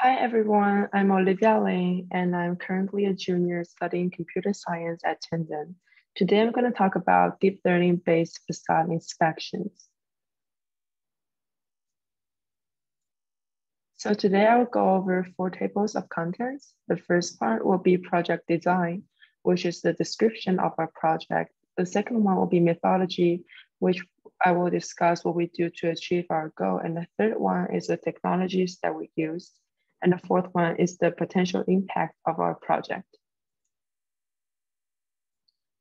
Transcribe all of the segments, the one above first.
Hi everyone, I'm Olivia Lane and I'm currently a junior studying computer science at Shenzhen. Today I'm going to talk about deep learning based facade inspections. So today I will go over four tables of contents. The first part will be project design, which is the description of our project. The second one will be methodology, which I will discuss what we do to achieve our goal. And the third one is the technologies that we use. And the fourth one is the potential impact of our project.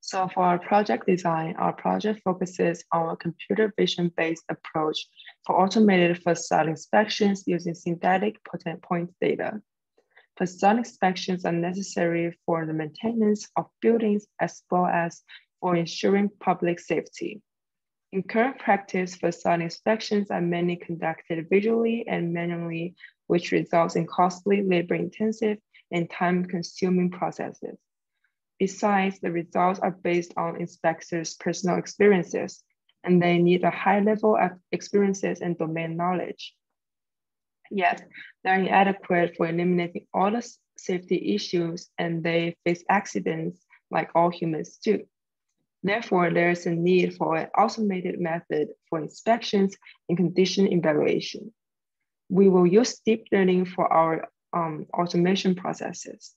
So for our project design, our project focuses on a computer vision-based approach for automated facade inspections using synthetic point data. Facade inspections are necessary for the maintenance of buildings as well as for ensuring public safety. In current practice, facade inspections are mainly conducted visually and manually which results in costly, labor-intensive, and time-consuming processes. Besides, the results are based on inspectors' personal experiences, and they need a high level of experiences and domain knowledge. Yet, they're inadequate for eliminating all the safety issues, and they face accidents like all humans do. Therefore, there is a need for an automated method for inspections and condition evaluation we will use deep learning for our um, automation processes.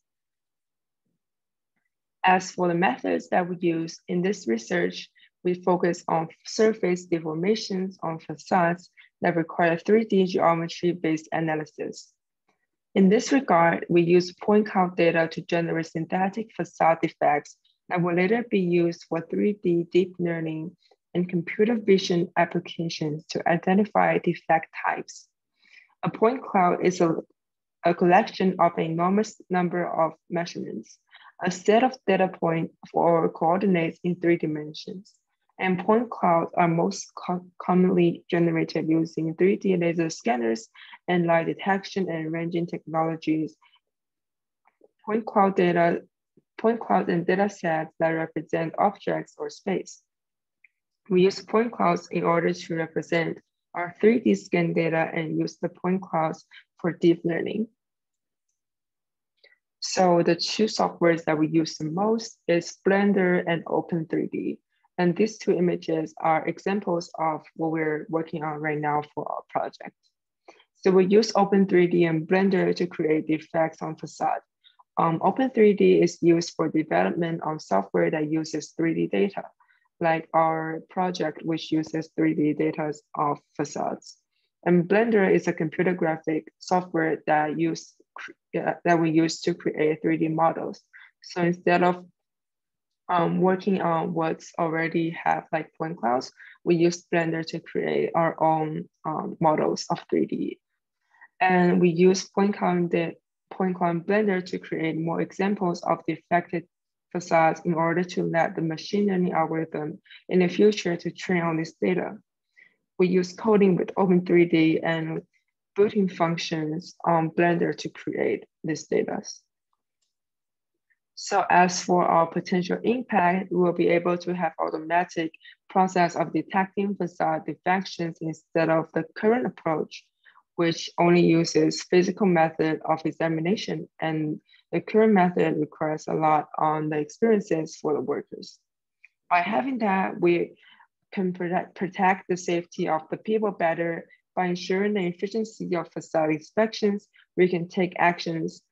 As for the methods that we use in this research, we focus on surface deformations on facades that require 3D geometry-based analysis. In this regard, we use point cloud data to generate synthetic facade defects that will later be used for 3D deep learning and computer vision applications to identify defect types. A point cloud is a, a collection of an enormous number of measurements, a set of data points for coordinates in three dimensions. And point clouds are most co commonly generated using 3D laser scanners and light detection and ranging technologies. Point cloud data, point clouds and data sets that represent objects or space. We use point clouds in order to represent our 3D scan data and use the point clouds for deep learning. So the two softwares that we use the most is Blender and Open3D. And these two images are examples of what we're working on right now for our project. So we use Open3D and Blender to create the effects on facade. Um, Open3D is used for development of software that uses 3D data like our project, which uses 3D data of facades. And Blender is a computer graphic software that use that we use to create 3D models. So instead of um, working on what's already have like point clouds, we use Blender to create our own um, models of 3D. And we use point cloud, point cloud Blender to create more examples of the affected facades in order to let the machine learning algorithm in the future to train on this data. We use coding with Open3D and built-in functions on Blender to create this data. So as for our potential impact, we will be able to have automatic process of detecting facade defections instead of the current approach, which only uses physical method of examination and the current method requires a lot on the experiences for the workers. By having that, we can protect, protect the safety of the people better by ensuring the efficiency of facade inspections. We can take actions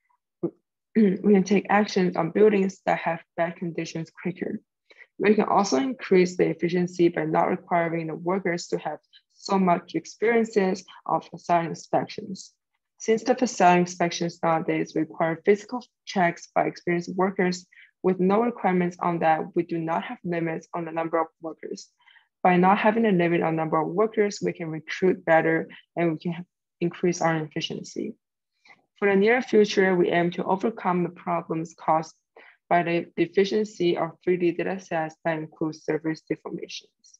we can take actions on buildings that have bad conditions quicker. We can also increase the efficiency by not requiring the workers to have so much experiences of facade inspections. Since the facade inspections nowadays require physical checks by experienced workers with no requirements on that, we do not have limits on the number of workers. By not having a limit on number of workers, we can recruit better and we can increase our efficiency. For the near future, we aim to overcome the problems caused by the deficiency of 3D data sets that include surface deformations.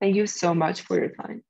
Thank you so much for your time.